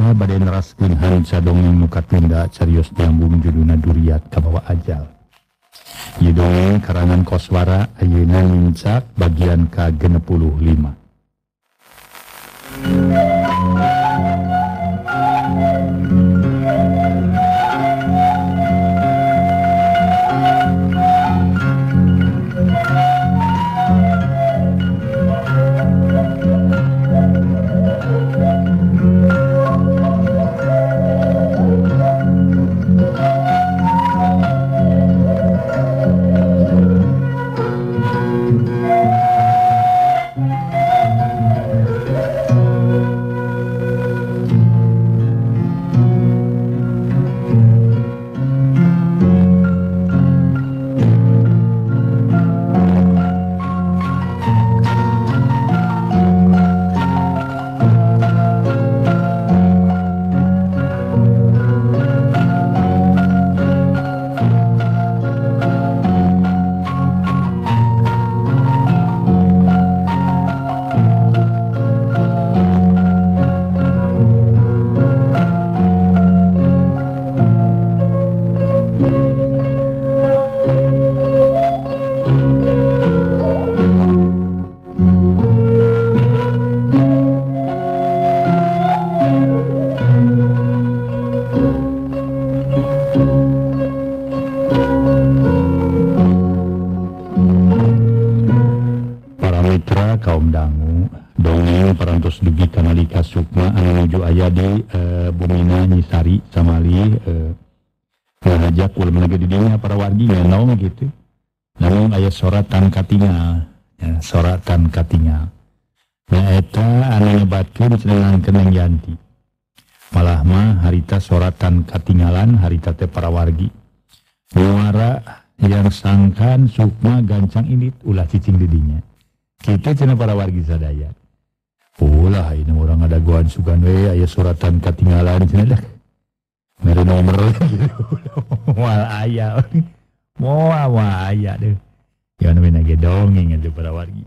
sapara kanca badai neraskeun hanca dongeng muka tunda carios nyambung juduna duriat kabawa ajal. Ieu dongeng karangan koswara ayeuna mincak bagian ka 65. Eh, ngajak ulah lagi di dinya para wargi ngenong gitu. Namun aya soratan katingal ya, soratan katingal nah eta anu nyebatkeun cenengan keneng yanti malah mah harita soratan katinggalan harita teh para wargi. Muara yang sangkan sukma gancang ini ulah cicing didinya. Kita cina para wargi sadaya. Ulah ini orang ada goan sugan we aya suratan ketinggalan cina dah mere nomor wal aya moal wal aya deh ya namanya ge dongeng itu para wargi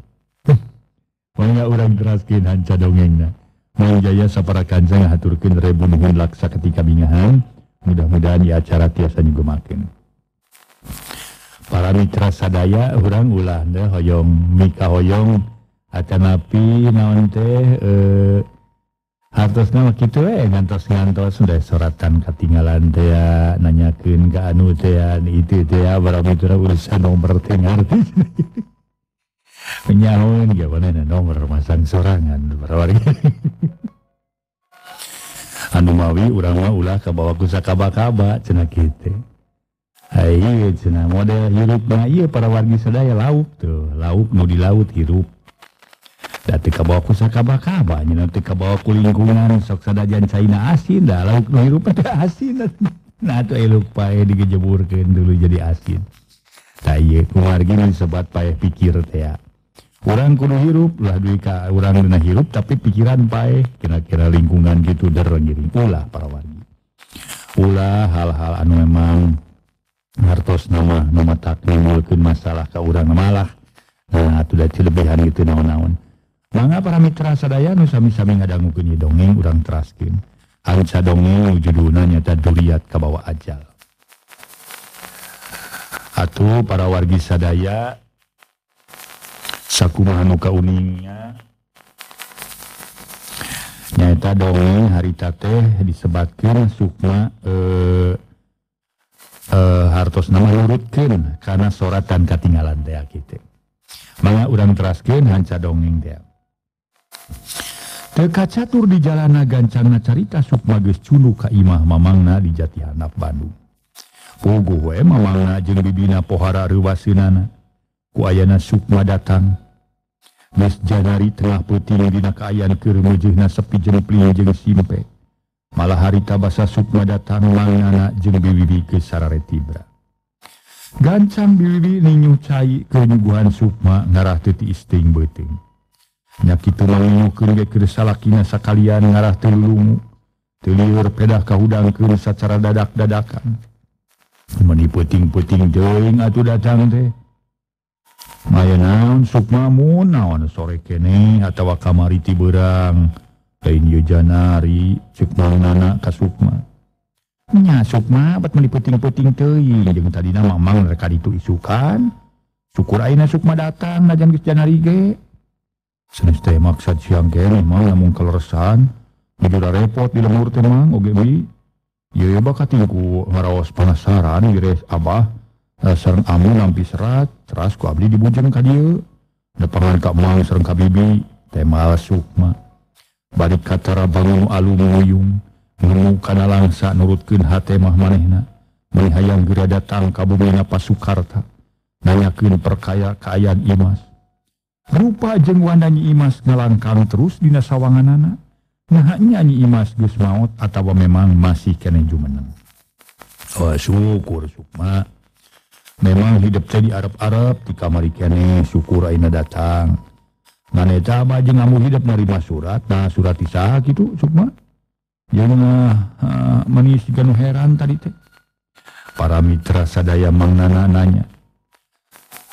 Mangga urang teraskeun hanca dongengna Mang jaya sapara kanca ngahaturkeun rebu nuhun laksa ketika bingahan. Mudah-mudahan di acara tiasa nyugemakeun para mitra sadaya urang ulah hoyong. Mika hoyong. Atanapi naon teh eh, hartosna mah kitu we ngantos ngantos sudah soratan katinggalan teh ya. Nanyakeun ka anu teh ya. Itu teh ya. Para mitra urusan nomor teh ngarti Penyahun ya mana nomor masang sorangan warga. Anu mawi urang mah ulah kabawa ku sakaba-kaba cenah kitu Ayo cina model hirup mah. Iya para wargi sadaya lauk tuh lauk nu di laut hirup tapi kabawa kusakabakabanya nanti kabawa ku lingkungan soksadajan caina asin dalam teh asin. Nah tuh lupa digejeburkeun dulu jadi asin. Tah tay keluarga sebat payah pikir ya. Urang kudu hirup lah duit ka urang dina hirup tapi pikiran pae kira-kira lingkungan gitu derengiring ulah para wargi. Ulah hal-hal anu memang ngartos nama nama tak nimbulkeun masalah ka urang malah. Nah atuh da lebihan gitu naon-naon. Mangga para mitra sadaya nu sami-sami ngadangukeun dongeng urang teraskeun anca dongeng judulna nyata duriat ka bawa ajal atuh para wargi sadaya sakumaha nu kauningnya nyaeta dongeng harita teh disebatkeun sukma eh, eh, hartos nama lurutkeun karena soratan ketinggalan teh gitu. Mangga urang teraskeun hanca dongeng teh. teka catur di jalana gancangna carita Subbages Culu Kaimah Mamangna di Jatihanap Bandung Pogo Mamangna jeung bibina pohara reuwaseunana. Ku ayana Sukma datang Geus Janari tengah peuting dina kaayaan keur kermujehna sepi jempling jeung simpe malah harita basa Sukma datang mangana jeung bibibi ke sarare tibra Gancang bibibi ninyucai kenyuguhan Sukma ngarah teu isting beuteung. itusalasa kalian ngarah teu lulungu teu teliur pedah kaudang kerusa cara dadak-dadakan. Meni puting-puting joing atuh datang teh. Maya naon Sukmamu naon sore kene atawa kamari tiberang lain Yojanari Sukma nana ka Sukma. Nya Sukma bet meni peuting-peuting teuing jeung tadi nama mang rek ditu isukan. Syukur ayeuna Sukma datang najan geus janari ge. maksad siang namun kalresan judul repot di lembur teh mang oge bi. dilemur temang OGB bakatku ngaraos panasaran Gires Abah ser Amun nampi serat teras ku Abdi dibujeng ka dieu. kadiu depan Kak mau serreng Kbibi tema Sukma balik kacara bangun alumuyung kana langsa nurutkeun hate mah manehna menghayang geura datang Kabupaten Pasukarta. Nanyakeun perkaya kaayaan Imas. Rupa jeung wandanyi Imas ngalangkang terus dina sawanganana. Nah nyanyi Imas geus maut atawa memang masih kene jumeneng. Oh syukur sukma. Memang hidup jadi Arab-Arab di kamar kene syukur Aina datang. Mana coba aja kamu hidup nerima surat nah surat isa gitu Sukma. Yang uh, menisikan heran tadi teh. Para mitra sadaya mang nanya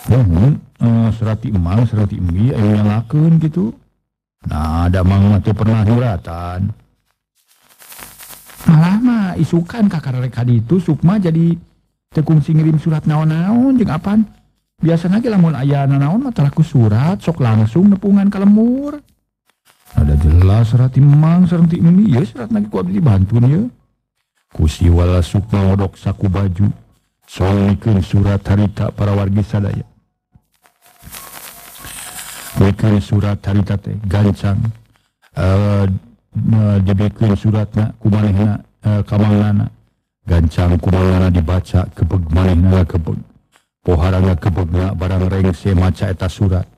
oh, uh, surat emang surat imbi ayo yang lakun gitu. Nah ada mang mati pernah suratan malah mah isukan kakak reka itu Sukma jadi tekung sing ngirim surat naon-naon jeung biasa lagi lamun ayah naon mah ku surat sok langsung nepungan ke lemur. Ada jelas surat imang sareng ti ini ya surat lagi ku abdi dibantuan ya kusi wala sukma odok saku baju soalikeun surat harita para wargi sadaya Dibikeun surat harita teh gancang. Uh, dibikeun suratna kumanehna uh, kamanglana gancang kumangana dibaca kebeg manehna kebeg. Poharana kebegna barang rengse maca eta surat.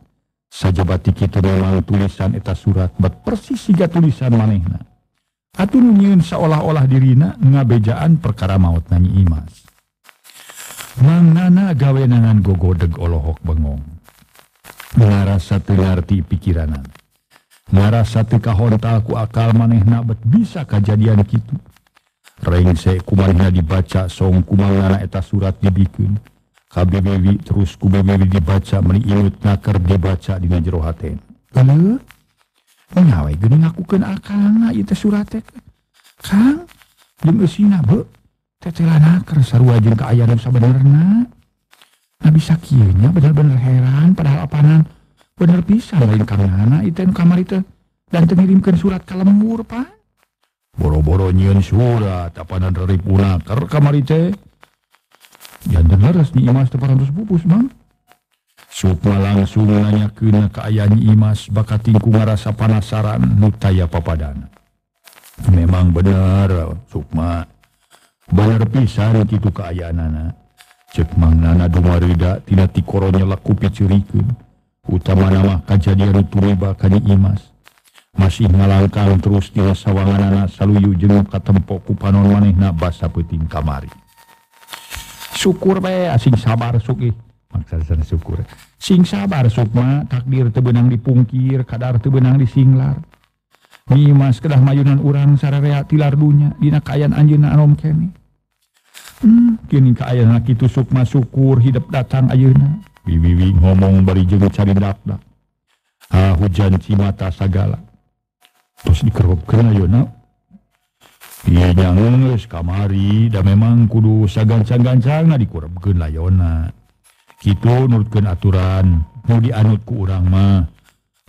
Sajabati kita memang tulisan eta surat bat persis siga tulisan manehna atun nyieun seolah-olah dirina ngabejaan perkara maut nanyi imas. Mangnana gawe nangan gogodeg olohok bengong ngarasa narasati pikiranan narasati kahontaku akal maneh nabat bisa kejadian gitu. Rengse kumarnya dibaca song kumangana eta surat dibikin. KBBW terus kuBBW dibaca meni meniut naker dibaca di jero haten ngawe gini ngakukan akal itu surat kang jeung eusina be? Tetelan naker sarua jeung kaayaan sabenerna. Sebenarnya Nabi sakitnya benar-benar heran padahal apanan benar bisa lain karena itu kamar itu dan mengirimkan surat ke lemur Pak boro-boro nyiun surat tapanan dari punakar kamari teh jantan laras ni imas teparantos pupus bang Sukma langsung nanya kena keayaan imas bakat tingku ngerasa penasaran nutaya papadana. Memang benar Sukma. Benar pisan itu keayaan nana. cek mangnana Dumardatina tikoronya laku picurikeun utama nama kejadian turiba ka Imas. Masih ngalangkang terus di sawanganana anak saluyu katempo ku panon manehna basa peuting kamari. Syukur bae asing sabar suki maksudna syukur. Sing sabar Sukma takdir teu beunang dipungkir kadar teu beunang disinglar. Nimas kedah mayunan urang sararea tilar dunya dina kaayaan anjeunna anom kene. Hmm. Kini kaayaan kitu sukma syukur hidup datang ayeuna wiwiwi ngomong bari jeung cari dak ah hujan cimata sagala. Dikerupkan kamari dan memang kudu sagan-gancang dikurapkan layona gitu menurutkan aturan. Mau dianutku urangma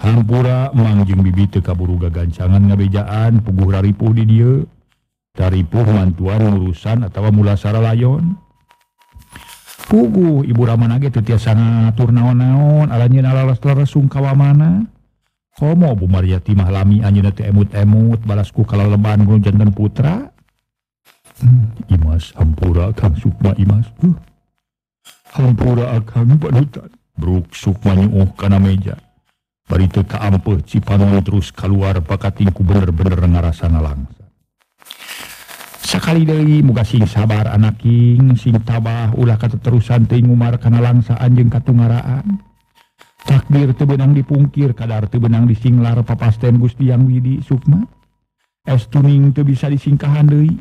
Hampura mangjing bibi kaburu ga gancangan ngabejaan puguh raripu di dia dari pumantuan urusan atau mulasara layon pugu ibu Ramanagetutiasatur naon-naon alanya sungkawa mana Komo Bu Maria timah-lami anjeunna teh emut-emut balasku kalau leban gunung jantan putra. Hmm, imas hampura kang sukma imas. Huh. Hampura akang panutan. Bruk sukma nyuuh kana meja. Bari teu kaampeuh cipanon terus keluar bakatingku bener-bener ngarasana langsa. sekali muga sing sabar anaking sing tabah. Ulah keterusan Teingumar karena langsa anjing katungaraan. Takdir tebenang dipungkir kadar tebenang disinglar papasten Gusti yang Widi Sukma. Es tuning itu bisa disingkahan Dewi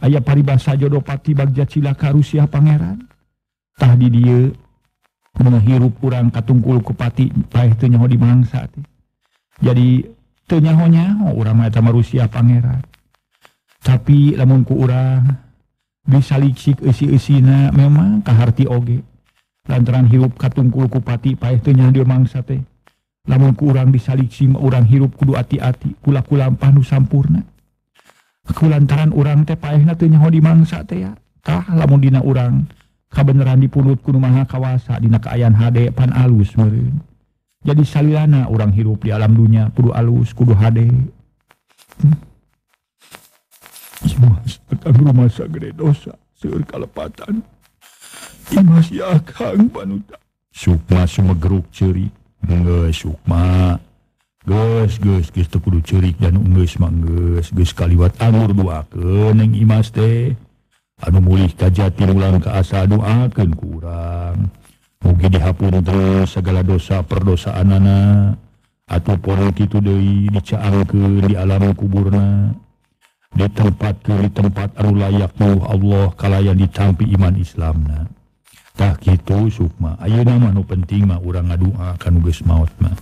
aya paribasa jodopati Bagja Cilaka Rusia Pangerantah di dia menghirup kurang katungkul kupati baik itu nyaho di mangsa jadi tenyahonya orang Rusia Pangeran. tapi lamun ku urang bisa liksik isi-isina memang kaharti oge. Lantaran hirup katungkul kupati paeh teu nyaho mangsa teh. Lamun ku urang bisa liksik urang hirup kudu ati-ati kula kulampa nu sampurna. Ku lantaran urang teh paehna teu nyaho mangsa teh ya. Tah lamun dina urang kabeneran dipunut kudu maha kawasa dina kaayaan hade pan alus meureun. Jadi salilana urang hirup di alam dunia kudu alus kudu hade. Hmm. Dosa kelepatan Sukmageruk ceri Sukma. Kudu cerik dan kaliwat anur dua neng Imas teh Adu mulih kajati ulang ke asa doakan kurang. Mungkin dihapun terus segala dosa perdosaan anak atau porong itu dari dicaang ke di alam kuburna di tempat ke di tempat anu layak tuh Allah kala yang dicampi iman Islamna tak gitu sukma. Ayo nama nu penting mah orang ngadua kan geus maut mah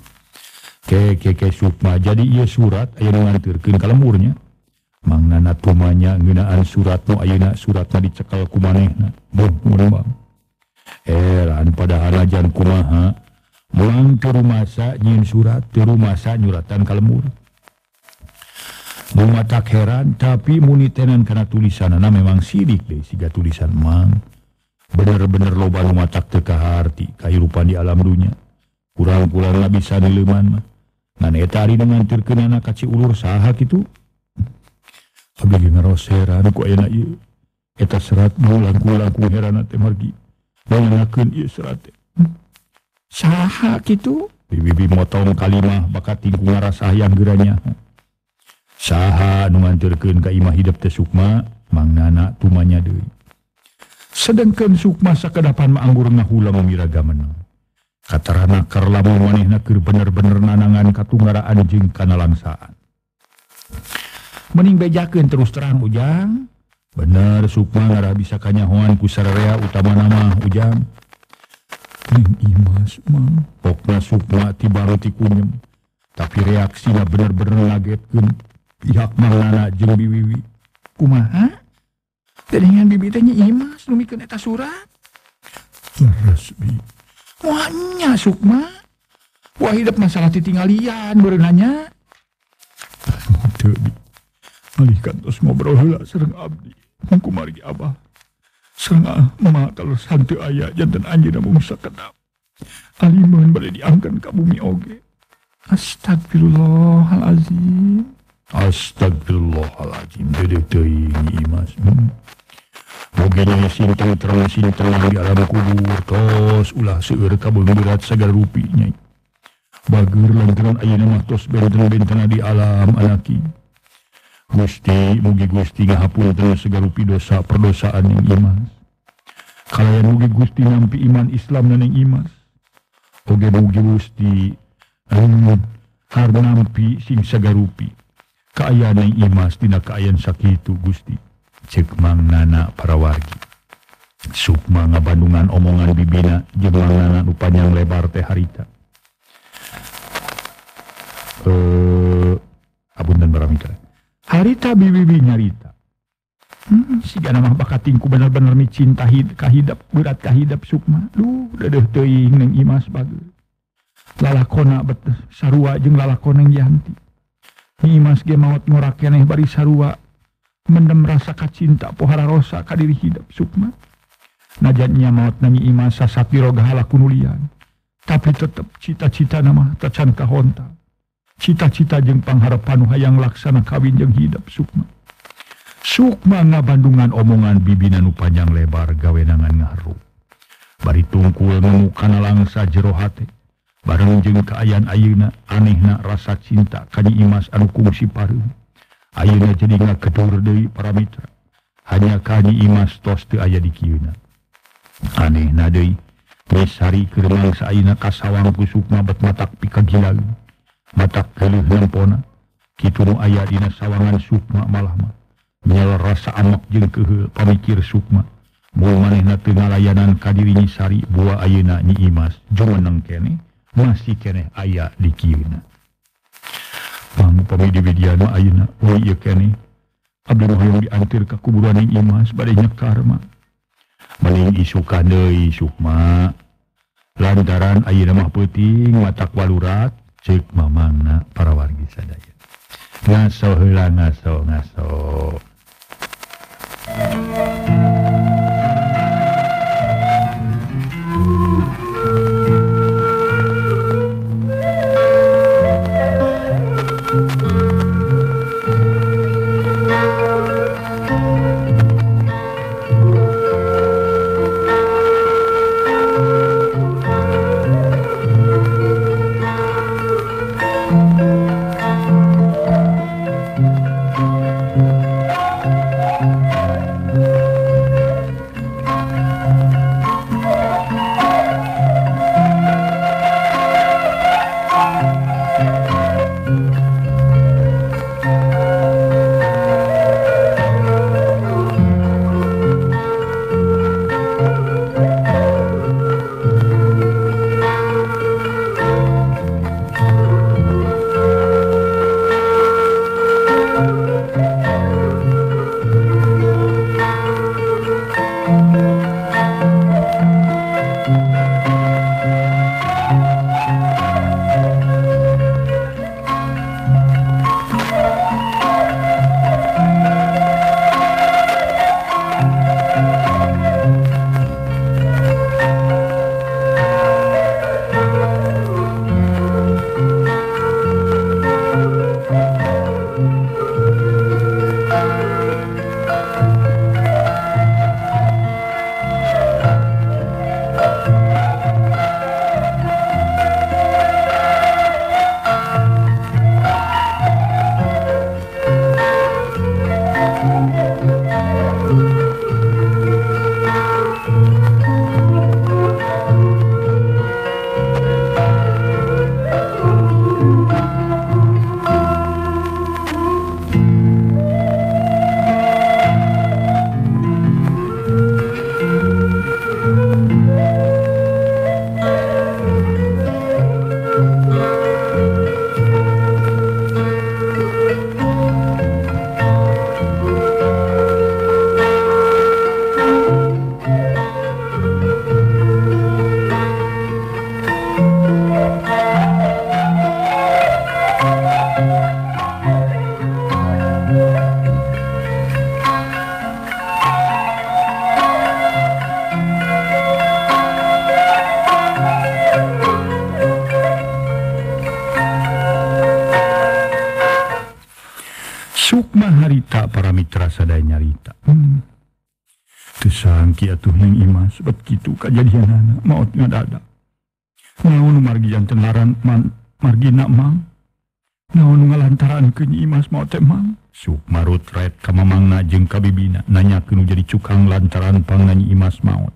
ke ke ke sukma. Jadi iya surat ayo ngantirkeun ka lemurnya Mangnana tumanya ngenaan surat no ayeuna surat tadi cekal ku manehna. Bung bang. Eran pada halajan kumaha mulang ke rumah sa nyin surat ke rumah sa nyuratan kalemur. Bunga tak heran tapi muni tenan karena tulisan. Na memang sidik deh siga tulisan mang. Bener-bener loba nu matak teka harti kahirupan di alam dunia. Kurang-kurang bisa nileman mah. Ngan eta ari dengan terkenana kaci ulur saha gitu serat sah gitu Bibi motong kalimah bakat tinggung rasa yang geranya saha numantirkan Kamah hidup te Sukma mangna tumanya Dewi sedangkan Sukma kedapan manggur ngahula memiraga menang. Kataranakar lama maneh nakir bener-bener nanangan katunggaraan jing kana langsaan mening bejakeun terus terang ujang. Bener Sukma ngara bisa kanyahoan ku sararea utama nama ujang. Ning imas mang pokna Sukma tiba ti kunyem. Tapi reaksinya bener-bener ngagetkeun pihak Marlana jeung Biwiwi. Kumaha? Tadinya bibi teh imas numikeun eta surat. Resmi. Wanya Sukma. Wah hidup masalah titinggalian berenanya. Teu bi. Alih kantos ngobrol hula sereng abdi. Mangku mari abah. ah mama kalau santu ayah jantan anjir namu mung kenap. Alih mohon balik diangkat kabumi oge. Astagfirullahalazim. Astagfirullahalazim. Dede teing imas. Hmm. Mogenya sintang terang sintang di alam kubur tos ulah seur kabul berat segala rupinya. Bager lantaran ayana mah tos benten-benten di alam anaki. Gusti mugi Gusti ngahapun terus segarupi dosa perdosaan yang imas. Kalau mugi Gusti nampi iman Islam dan yang imas. Oge mugi Gusti um, har nampi sing sagarupi. Kaayaan yang imas tina kaayaan sakitu Gusti. Cek mang nana para wargi. Sukma ngabandungan omongan bibina jeung mang nana upanyang lebar teh harita. Eh abun dan baramika harita bibibi nyarita hmm, si nama bakatinku benar-benar mi cinta hid kahidap berat kahidap sukma duh dedeh teuing neng imas bagus lalakona bet sarua jeung lalakona yanti Nimas ge maut ngorak keneh bari sarua mendem rasa kacinta pohara rosa kadiri hidup sukma. Najatnya maut nami imas sasatiro gahala kunulian. Tapi tetap cita-cita nama tacan kahonta cita-cita jeng pangharapan hayang laksana kawin jeng hidup sukma. Sukma nga Bandungan omongan bibinan nu panjang lebar gawenangan ngaruh bari tungkul mengukana langsa jerohati hate bareng jeng keayaan ayuna anehna rasa cinta kani imas anu kungsi paru ayuna jadi ngakedur deui para mitra hanya kani imas tos teu aya di kieuna anehna deui Mes hari keremang saayuna kasawang ku Sukma bet matak pikagilaeun mata kepona Ki aya dina sawangan Sukma malama nyala rasa amak jeng ke pamikir Sukma maneh na layanan kadiri Sari buah auna nyi Imas. Jumeneng kene masih kene aya di Kiuna pemidiana Auna oh iya kene Abdul diantir ke kuburan Imas badnya karma paling isukan Sukma lantaran A namamah puting mata walurat cek Mamana para wargi sadaya. Ngaso ngaso ngaso. begitu kejadian anak mautnya dada. Naon margian tenaran man margina mang. Naon ngalantaran ke imas maut teh mang. Suk marut red kamamangna jeung kabibina nanya kenu jadi cukang lantaran pangnanyi imas maut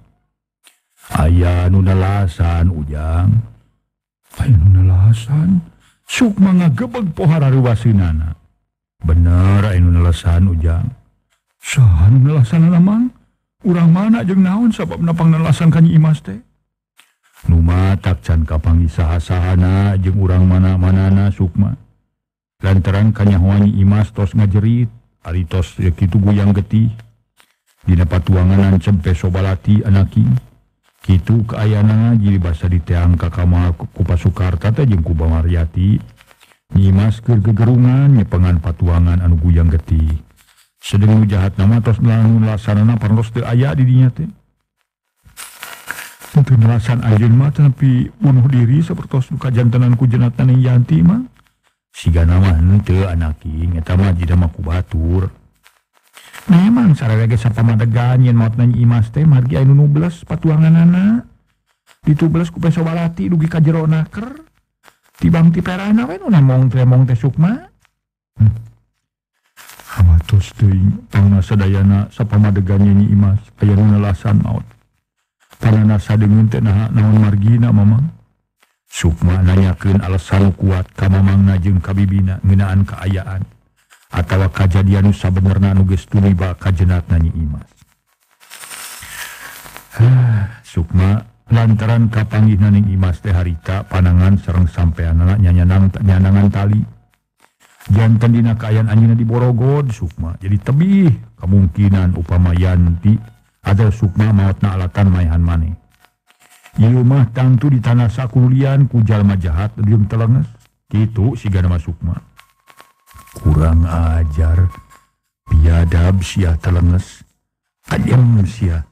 ayah nu nalasan ujang. Ayah nu nalasan? Suk ngagebeg pohara ruwasinana bener ayah nu nalasan ujang. Saha nu nalasan mang urang mana jeung naon sabab napang nelasan kanyi Imas teh? Numa matak can kapangi saha-sahana jeung urang mana-manana Sukma. Lantaran kanyahuani Imas tos ngajerit aritos ya kitu guyang getih. Dina patuanganan cempe sobalati anaki. Kitu kaayana jadi basa diteang ka kamar ku Pasukarta teh jeung ku Bamaryati. Nyimas keur gegerungan nyepengan patuangan anu guyang getih. sedang jahat nama terus teu aya ayah didinya teh. Untuk nelasan ajun mah tapi bunuh diri seperti duka jantanan ku jenatan yang yanti mah. Siga nama henteu anaki eta mah jida mah ku batur. Memang sararege sapama degan yen maot nanya imas teh margi anu nu belas patuanganana itu belas ku peso balati dugi ka jero naker. Tibang ti perana we nu namong teh mong teh sukma. hmm. Pansadayana sapamadegannya Imas aya nelasan maut. Sadengeun dengan tenaha naon margina Mamang. Sukma nanyakeun alasan kuat ka Mamangna jeung kamang najeng kabibina ngenaan keayaan atau kejadian nusa benerna nuges tuliba kajenat nanyi Imas. Sukma lantaran kapanggih naning Imas teh harita panangan sareng sampeyan anak nyanyanang nyanangan tali. Jantan dina kayan anjina di Borogod Sukma. Jadi tebih kemungkinan upamayanti ada Sukma maut na alatan mayhan maneh rumah Tantu di tanah sakulian kujallma jahat belum telenges. Gitu siga nama Sukma. Kurang ajar. Biadab siah telenges. Manusia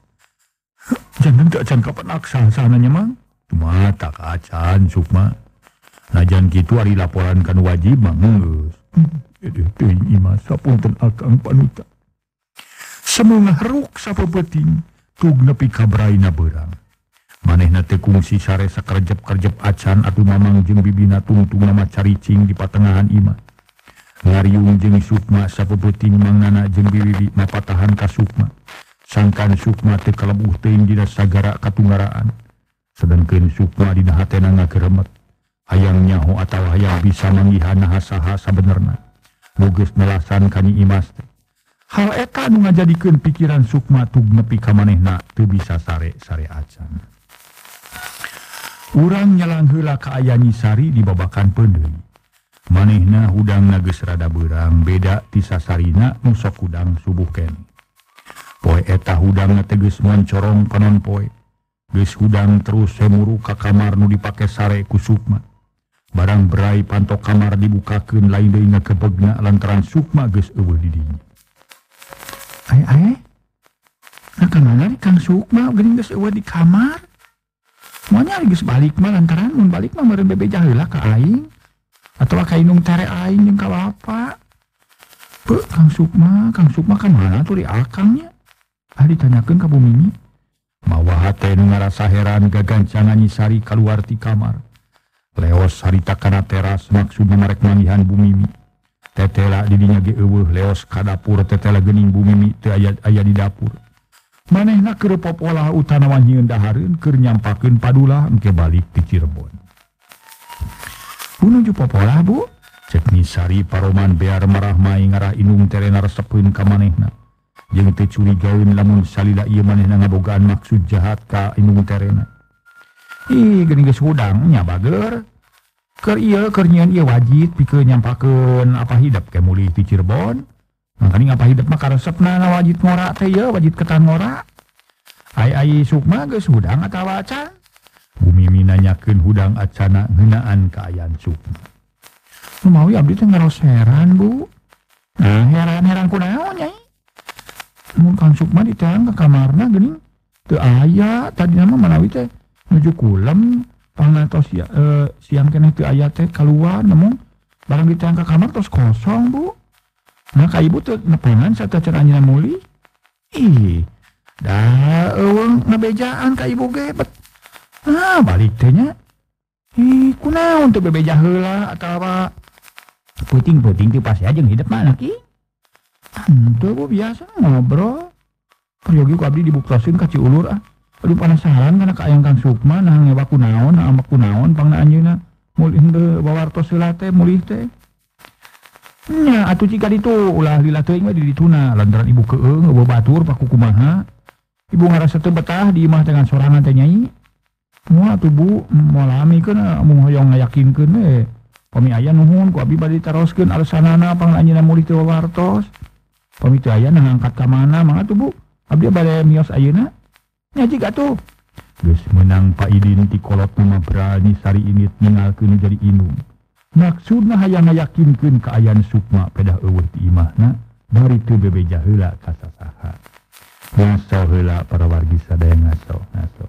jangan kapan aksan sananya mang. Cuma tak acan Sukma. Najan gitu hari laporan kan wajib mangus pun akan panuta semua ngaruk sapa beting tug nepi kabraina berang. Maneh na tekungsi sare sakerjep-kerjep acan atau mamang jeung bibina tungtung nama caricing di patengahan iman. Ngariung jeung Sukma sapa beting mangana jeung bibibi mapatahan ka Sukma. Sangkan Sukma teh kalebuh teuing dina sagara katunggaraan sedangkeun Sukma dina hatena ngageremet hayang nyahu atau hayang bisa mengihana hasaha sabenerna nuges nelasan kani imas teh. Hal eta nu ngajadikeun pikiran sukma tug nepi ka manehna teu bisa sare sare acan. Urang nyalang heula ka ayani sari dibabakan pendeui manehna hudang nages rada beurang beda ti sasarina nu sok hudang subuh kene. Poe eta hudang teges mencorong konon poe. Geus hudang terus semuru ka kamar nu dipake sare ku sukma. barang berai pantok kamar dibukakan lain darinya kebegna lantaran Sukma geus eueuh di dinya. Ai. Nah, mana Kang Sukma geuning geus eueuh di kamar. Mau nyari geus balik mah lantaran mun balik mah meureun bebe jaheula ka aing. Atau ka inung tere aing jeung ka bapak. Kang Sukma, Kang Sukma kan mana tuh di akangnya? Ah ditanyakeun ka Bumini. Mawa hate nu ngarasa heran gagancangan nyisari kaluar ti kamar. Leos harita karena teras maksudnya mereka mangihan Bumimi tetela didinya gewuh Leos kadapur tetela gening Bumimi teu aya aya di dapur. Manehna keur popola utana wanjieun dahareun keur nyampakeun padula engke balik di Cirebon. Menuju popola Bu. Cek nyisari paroman bear marah mai ngarah inung terena resepun ka manehna. Yang curi gaun lamun salila iya maneh ngabogaan maksud jahat ka inung terena hudangnya Bager. Kernyian iya wajib pikir nyampaken apa hidup ke mulih di Cirebon. Makanya apa hidup maka resepna wajib ngora teh ya wajib ketan ngora. Ai ai sukma geus hudang atau acan bumi minanyakeun hudang acana ngeunaan kaayaan sukma nu mau abdi teh ngaros heran bu. Nah heran-heran kunaon nyai? Mun kang sukma ditang ke kamarna geuning. Teu aya tadi nama manawi teh menuju kulem atau si, e, eh, siang kene itu ayat teh keluar namun barang kita angka kamar terus kosong bu nah kak ibu tuh nepengan saat acara anjina muli ih dah uang ngebejaan kak ibu gebet. Nah, ah balik teh nya ih kunaon untuk bebeja atau apa? puting-puting tuh pasti aja ya hidup mana ki Tentu bu biasa ngobrol. Peryogi ku abdi dibuktasin kaci ulur ah. panasaran karena ayang Kang Sukma nah ngewaku naon nah amaku naon pangna anjeunna mulih henteu bawartos heula teh mulih teh. Nya atuh jika ditu ulah lila teuing mah dituna lantaran ibu keung eueuh batur paku kumaha. Ibu ngarasa teu betah di imah dengan sorangan teh nyai. Moal atuh Bu moal ami kana ah, mung hoyong ngayakinkeun we pami aya nuhun ku abi bade taroskeun alasanana pangna anjeunna mulih teu bawartos pami teu aya ngangkat ka mana mah tuh Bu. Abdi bade mios ayeuna. jika tuh terus menang Pak Idintikolot nama Branisari ini meninggalkan jadi Inung. Maksud hayang yakinkan keayaan Sukma pedah imahna? Dari itu bebe jahila kasasaha. Ngaso hela para wargi sadaya ngaso ngaso.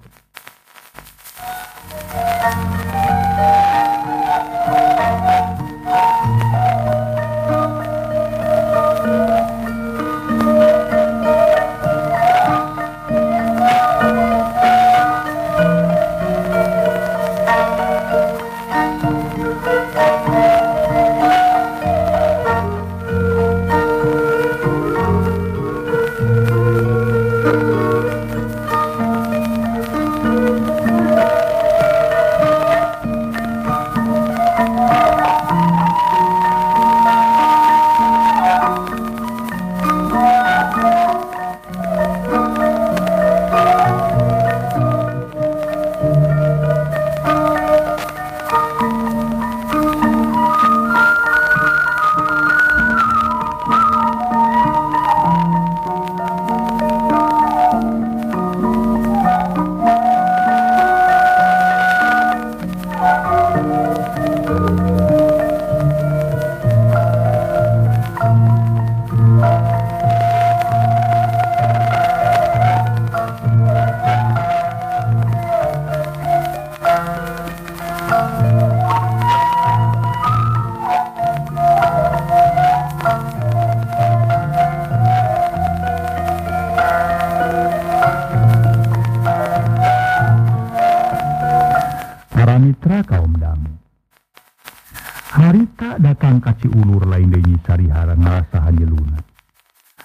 Kaci ulur lain dari sari-hara ngerasa hanya lunak.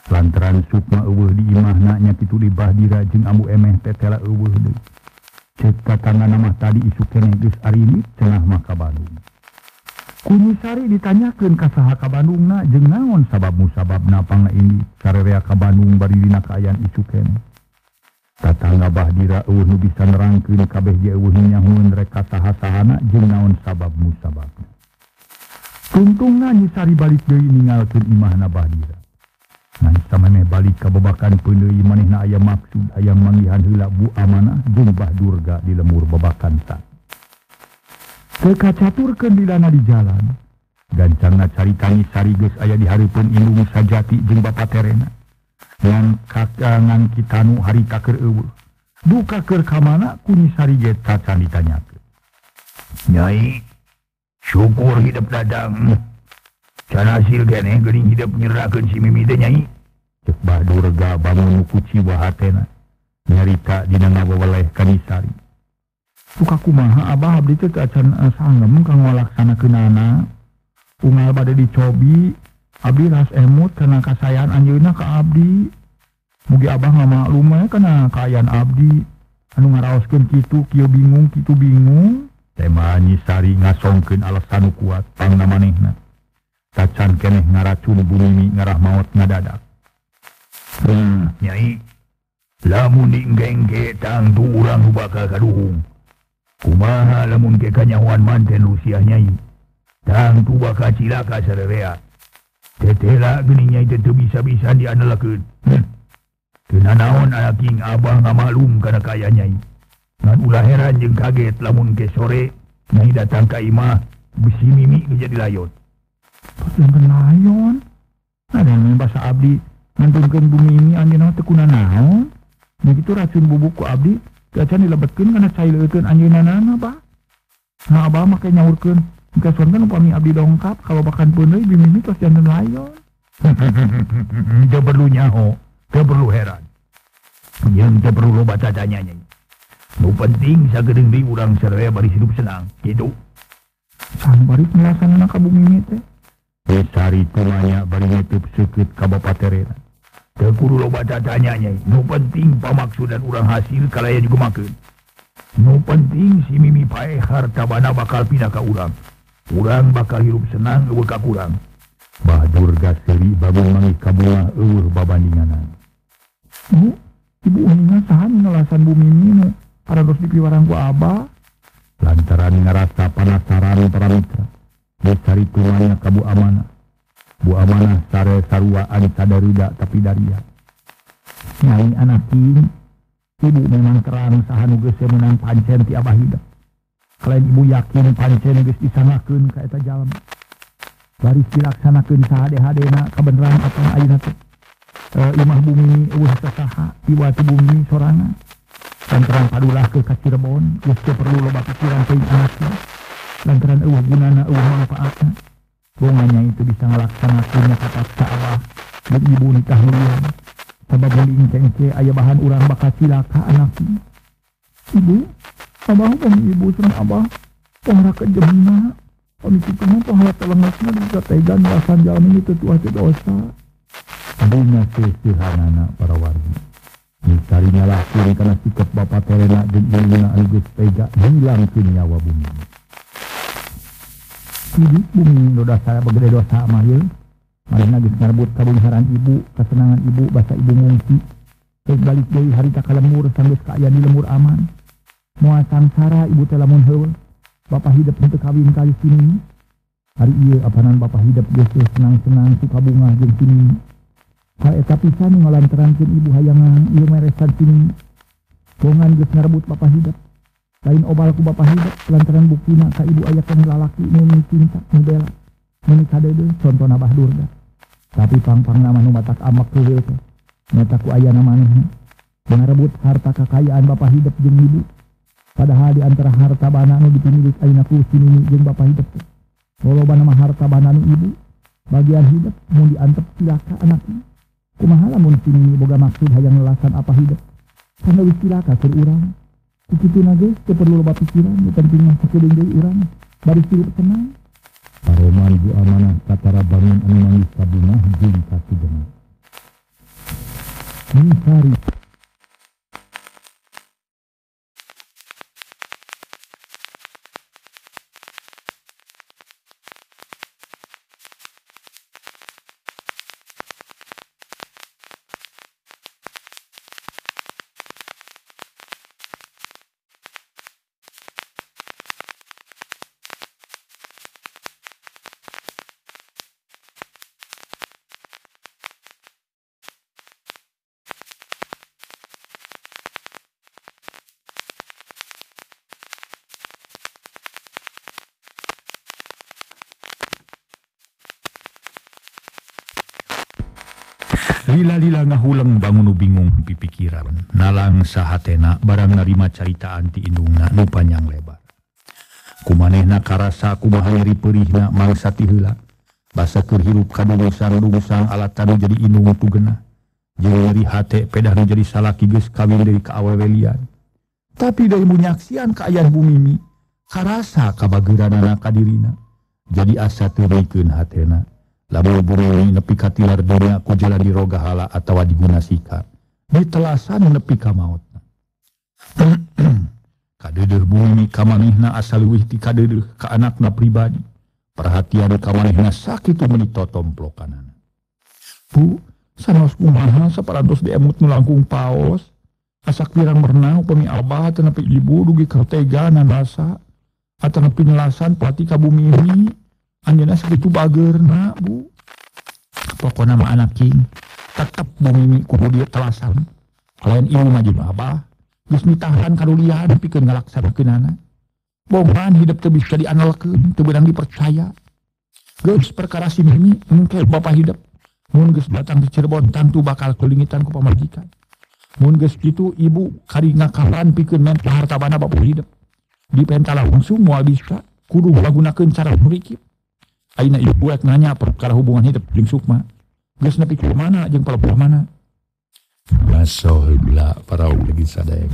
Lantaran sukma eueuh di imahna nya kitu di bahdira jeung ambu emeh tetela eueuh deui. Cek katana nama tadi isu keneh geus arimit cenah maka Bandung. Kunyisari ditanyakeun ka saha ka Bandungna jeung naon sabab musababna pangna ini sarerea ka Bandung bari dina kaayaan isu keneh. Tatangga bahdira eueuh nu bisa nerangkeun kabeh je eueuh nyahueun rek ka saha-sahana jeung naon sabab musababna. Tuntungna nyisari balik deui ninggalkeun imahna bahdira. Ngan samane balik ka babakan peundeui manehna aya maksud aya manggihan heula Bu Amanah jeung Bah Durga di lemur babakan sa. Kekacaturkeun dilana di jalan. Gancangna caritani sari geus aya di hareupeun indung sajati Bapak Terena. Ngan kakangan kitanu harita keur eueuh. Duka keur ka mana kuni sari ge cacan ditanyakeun. Nyai, syukur hidup dadang. Sana silken Gering hidup menyerahkan si Mimi teh Nyai. miminyai Badurga bangun kuci Waena nyarita di ngawaleh kanisari. Sukaku kumaha Abah abdi teh itu kecan eh, sangem kang ngalaksanakeun kenana Umal bade dicobi. Abdi ras emut karena kasayaan anjeunna ka Abdi. Mugi Abah ngamaklum eh, kana kaayaan Abdi. Anu ngaraoskeun kitu kieu bingung kitu bingung. temanyiari ngasongken alasan kuat pang manehna kacan keneh ngaracun bumi ngarah maut ngadadak. Hmm, nyai. Lamun ninggengge tang urang bakal kaduhung. Kumaha lamun ke kanyawan manten Rusia nyai? Tang tu bakal cilaka sarerea tetela geni nyai tentu bisa-bisa dianalakeun hmm. kena naon aking abah ngamalum kana kaya nyai. Ngan ulah heran jeung kaget lamun ke sore nyai datang ka imah besi mimi jadi layot. Pertengken layon. Ada yang bahasa abdi ngantunkeun bumi ini anjeunna teh kuna naon? Begitu racun bubuk abdi Gacan dilebetkeun kana cai leukeun anjeunna nana bah. Nah abah make nyaurkeun Kasonkan upami abdi dongkap kalau bakan peuneuy bimimi tos janten layon. Teu perlu nyaho, teu perlu heran. Yang teu perlu loba tanya nyai. Nu penting saya gede urang serre bari hidup senang gitu bari penjelasan anak Mimi teh Besari kumanya bari ngitip sikit kabupaten Tekuru lo baca tanyanya, nu penting pamaksudan urang hasil kalaya juga makan. Nu penting si Mimi pae harta bana bakal pindah ka urang. Urang bakal hirup senang eueuh ka kurang. Bahadur gaseli babung mangi ka bunga eueuh babandinganan. Bu, ibu uningan saha ngelasan Bu Mimi nu parados dipiwarang ku abah. Lantaran ngerasa penasaran para mitra. Besari kumanya ka Bu Amanah. Bu Amanah sare saruaan sadarida tapi daria. Nyai anak king, ibu memang terang saha nu geus menang pancen ti abah hidup. Kalian ibu yakin pancen geus disanakeun ka eta jalma. Bari dilaksanakeun sahade-hadena kabeneran apa ayeuna teh. E, imah bumi eueuh sasaha iwa ti bumi sorangan. Lantaran padulah ke ka Cirebon, geus teu perlu loba pikiran teuing anakna. Lantaran eueuh gunana eueuh manfaatna. Bonganya itu bisa ngalaksanakeunnya kapaksa Allah dan ibu nikah mulian. Sabab muling cengke aya bahan urang bakal cilaka anaknya. Ibu, abah pun ibu serang abah. Pohara kejemna. Kami kita mah pohara telengasna bisa tegan balasan jalan ini tetua te dosa. Adunya sesihanana para warga. Misarinya laku karena sikap Bapak Terena dan ilmuna aligus tega hilang ke nyawa bumi. Jadi bumi dosa saya begede dosa mah ya. Malah nagis ngarbut kabungharan ibu, kesenangan ibu, bahasa ibu ngungsi. Tek balik dari hari tak lemur, sanggus kaya di lemur aman. Mua sangsara ibu teh lamun heul. Bapak hidup untuk kawin kali sini. Hari iya apanan bapak hidup biasa senang-senang suka bunga jeung sini. Ka eta pisan ngalantarankeun ibu hayangan ieu meresan sini. Bongan geus ngarebut bapak hidup. Lain obal ku bapak hidup lantaran buktina ka ibu aya kana lalaki nu cinta nu bela. Menikah deui contoh Abah Durga. Tapi pang-pang nama nu matak amak teu teh. Nyata ku aya manehna. Ngarebut harta kekayaan bapak hidup jeung ibu. Padahal di antara harta bana nu dipimilik ayeuna ku sini jeung bapak hidup teh. Loloba nama harta bana ibu. Bagian hidup mun diantep cilaka anaknya. Kumaha lamun sini boga maksud hayang lelasan apa hidup. Kana wis cilaka keur urang. Kitu nage teu perlu loba pikiran, penting mah sakedeung deui urang. Bari hidup tenang. Paroman bu amanah katara bangun anu mangis kabungah jeung katugenah. Nisari lila-lila nalang saatena barang narima caritaan tidungna nu panjang lebar. Ku manehna karasa kumahiri perihna mangsa tihila basakur hirup kadulusan lugusan alat tanu jadi inung tugena jeri hate pedah jadi salaki geus kawin dari kaawewelian tapi dari bunyaksian ayah bumi karasa kabageranana kadirina jadi asa teurikeun hatena. Lamun buru nepi katilar dunia ku jala dirogahala atawa diguna sikap digunasika di telasan nepi ka maut. Kadeder bumi kamanihna asal wih ti kadeder ke anakna pribadi. Perhatian kamanihna sakit meni totomplo kanan bu sanos kumaha saparantos diemut nulangkung paos? Asak pirang merenang upami abah tenapi ibu dugi kerteganan rasa. Atau nepi nelasan pati ka bumi ini? Anjana segitu bager nak bu. Pokok nama anak king. Tetap bumi kudu dia telasan. Lain ibu maju abah. Gus tahan karulian pikir ngalaksanakeun anak. Bohongan hidup teu bisa dianalkeun, teu beunang dipercaya. Gus perkara si Mimi mungkin bapak hidup. Mun gus datang di Cirebon tentu bakal kelingitan ku pamajikan. Mun gus gitu ibu kari ngakalan pikir men harta bana bapak hidup. Di pentala langsung mau bisa kudu gunakeun cara murikip. Aina ibu nanya perkara hubungan hidup jeung Sukma. Geus nepi ke mana jeung palabuh mana? Baso heula para lagi sadaya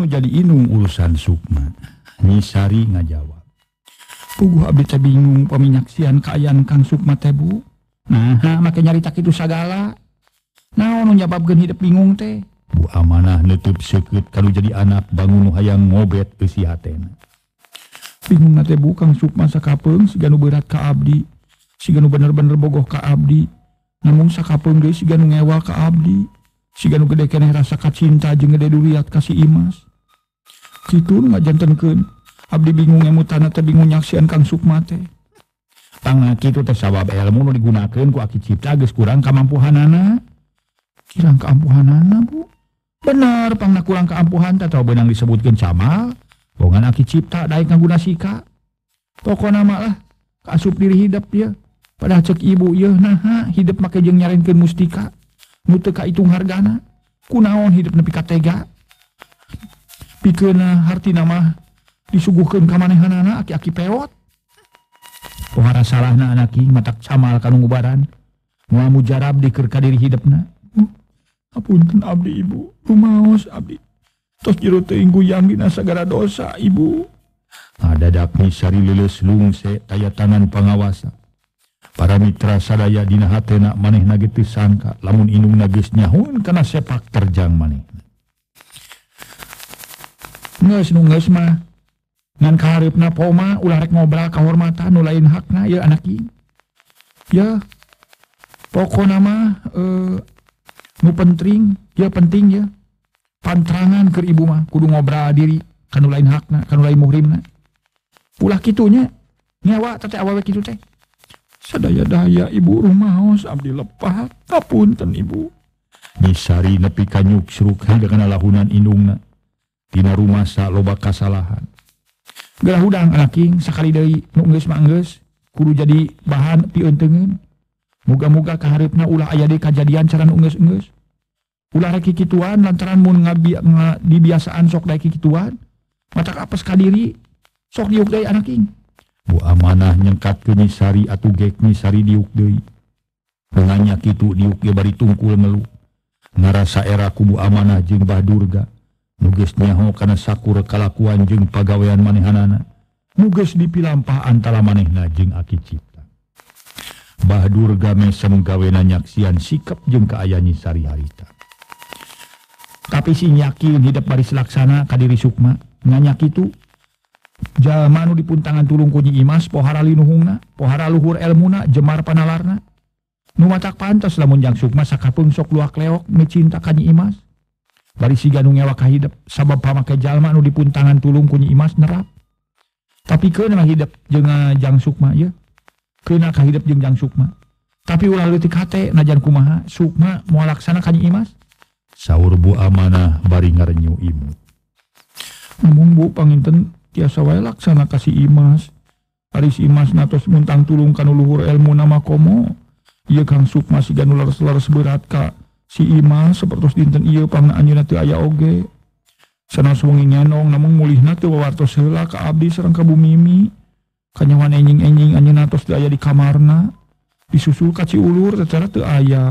nu jadi inung urusan Sukma. Nyisari ngajawab. Puguh abdi teh bingung peminyaksian kaayaan Kang Sukma teh Bu. Nah make nyarita kitu sagala. Naon nu nyababkeun hidup bingung teh. Bu amanah nutup sekeut kalau jadi anak bangun hayang ngobet eusi hatena. Bingung teh Bu Kang Sukma sakapeung siga nu beurat ka abdi. Siga nu bener-bener bogoh ka abdi. Namun sakapeung geus siga nu ngewal ka abdi. Siga nu gede keneh rasa kacinta jeung gede duriat ka si Imas. Kitu ngajantenkeun abdi bingung emutana teh bingung nyaksian Kang Sukma teh. Pang kitu teh sabab ilmu nu digunakeun ku aki cipta geus kurang kamampuhanana. Kurang keampuhanana Bu? Bener pangna kurang keampuhan teh tau benang disebutkeun camal. Bongan aki cipta daek ngaguna sika. Pokona mah lah kasup diri hidup ya pada cek ibu ya nah hidup make jeung nyarenkeun mustika. Nutu ka itung hargana. Kunaon hidup nepi ka tega pikeuna harti nama disuguhkeun ka manehanana aki-aki pewot. Pohara salahna anaki matak camal kanu ngubaran moal mujarab dikeur ka diri hidupna uh, apunten abdi ibu. Rumaos abdi. Tos jero teuing guyang dina sagara dosa ibu. Adadak sari leuleus lungse taya tangan pangawasa. Para mitra sadaya dina hatena maneh nagetu sangka. Lamun inung nagis nyahun karena sepak terjang maneh nges nunges mah. Ngan kaharipna poma ulah rek ngobrol kahormatan nu lain hakna ya anaki ya. Pokok nama eh, nu penting ya penting ya. Pantrangan ke ibu mah kudu ngobrol diri kanu lain hakna kanu lain muhrimna ulah kitunya nyawa tete awewe kitu teh. Sadaya-daya ibu rumaos abdi lepat kapunten ibu. Nisari nepi kanyuk seruk dengan lahunan indungna tina rumah sa loba kasalahan gerah udang anaking sakali dari nungges mangges kudu jadi bahan piuntengen muga-muga kaharipna ulah aya di kejadian cara nungges-nungges ulah reki kituan lantaran mun ngabi nga, dibiasaan sok daiki kituan matak apes kadiri sok diuk dari anaking Bu amanah nyengkat ke Nisari atau gek Nisari diuk deui. Penganya kitu diuk ge bari tungkul melu. Ngarasa era kubu amanah jeung Bah Durga. Nuges nyaho kana sakur kalakuan jeung pagawean manehanana. Nuges dipilampah antara manehna jeung aki cipta. Bah Durga mesem gawena nyaksian sikap jeung kaaya Nisari harita. Tapi si yakin hidup baris laksana kadiri Sukma. Nganyak itu Jalmanu dipuntangan tulung kunyi imas pohara linuhungna pohara luhur elmuna jemar panalarna nu matak pantas lamun jang sukma sakapung sok luak leok mecinta kanyi imas bari siga nu ngewa kahidep sabab pamake jalma nu dipuntangan tulung kunyi imas nerap. Tapi kena hidup jeung jang sukma ya. Kena kahidep jeung jang sukma. Tapi ulah leutik hate najan kumaha sukma moal laksana kanyi imas. Saur bu amanah bari ngarenyu imut namun bu panginten tiasa wae laksana kasih imas. Aris imas natos muntang tulung kanu luhur ilmu nama komo. Iya kang sukma si ganu laras-laras berat ka si Iman seperti dinten Ieu pan teu aya oge. Sana suwengi nyanong namun mulihna teu wawartos heula ka abdi sareng ka Bumimi. Kanyawan enjing-enjing anjeunna tos teu aya di kamarna disusul ka Ciulur secara teu aya.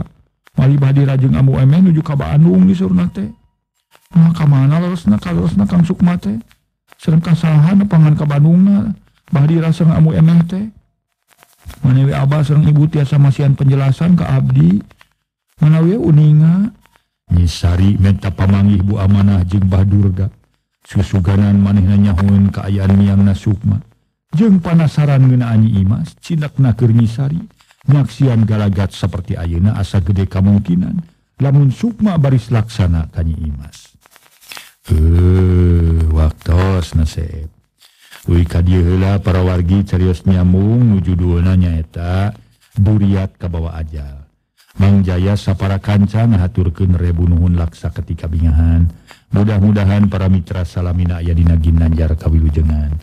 Mali badi rajeng ambu emeh nuju ka Bandung disurna teh nah ka mana ka kalosna Kang Sukma teh sareng ka salahan pangan ka Bandungna badi rasang amu emeh teh manewi abah sareng ibu tiasa masihan penjelasan ka abdi. Manawi uninga. Nyisari minta pamanggih bu amanah jeung bah durga susuganan manehna nyahoeun kaayaan miangna sukma jeung panasaran ngeunaan nyi imas cindakna keur nyisari. Nyaksian galagat seperti ayeuna asa gede kemungkinan lamun sukma baris laksana kanyi imas. Uh, waktu nasib. Ui kadieula para wargi carios nyamung nuju duana nyaeta. Duriat kabawa aja. Mang Jaya sapara kanca ngahaturkeun rebu nuhun laksa ketika bingahan. Mudah-mudahan para mitra salamina aya dina ginanjar kawilujengan.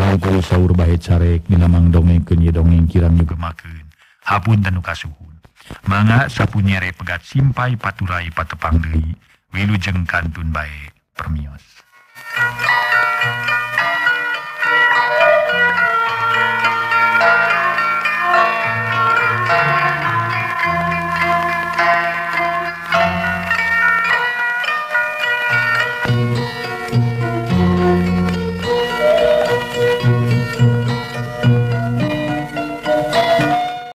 Langkul saur bahe carek minamang dongengkeun ye dongeng kirang nyugemakeun. Hapun tanu kasuhun. Mangga sapunyere pegat simpai paturai patepang deui. Wilujeng kantun bae permios.